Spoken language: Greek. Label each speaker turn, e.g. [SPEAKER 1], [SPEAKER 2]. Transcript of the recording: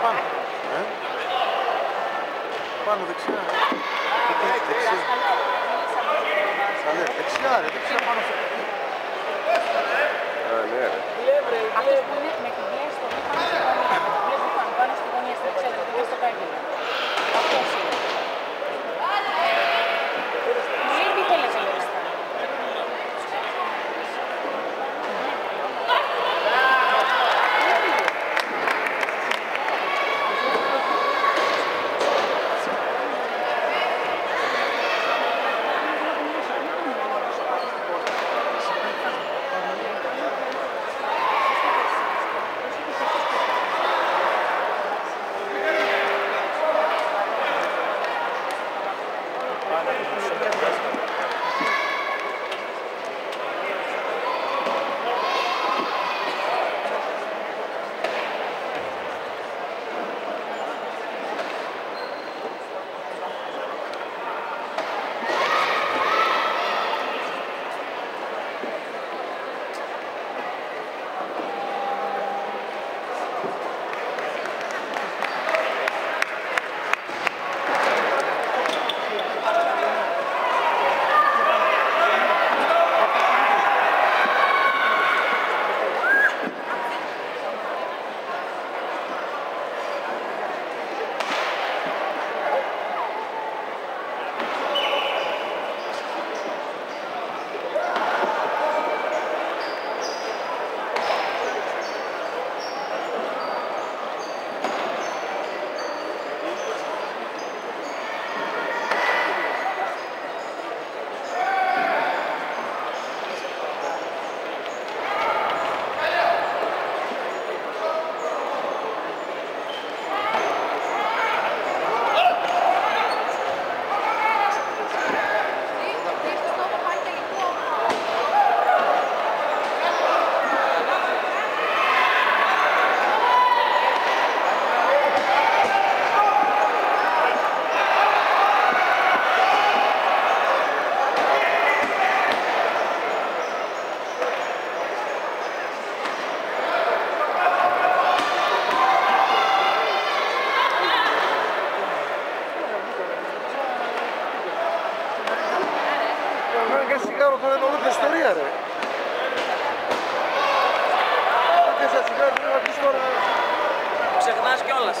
[SPEAKER 1] είναι και πάνω. Ε; Πάνω δεξιά. Εκεί, δεξιά. Καλέ, δεξιά, ρε, δεξιά πάνω στο... Βγάλε και σιγάρο τώρα είναι όλη ιστορίας ρε. Και σε σιγάρο δεν θα πεις τώρα.
[SPEAKER 2] Ξεχνάς κιόλας.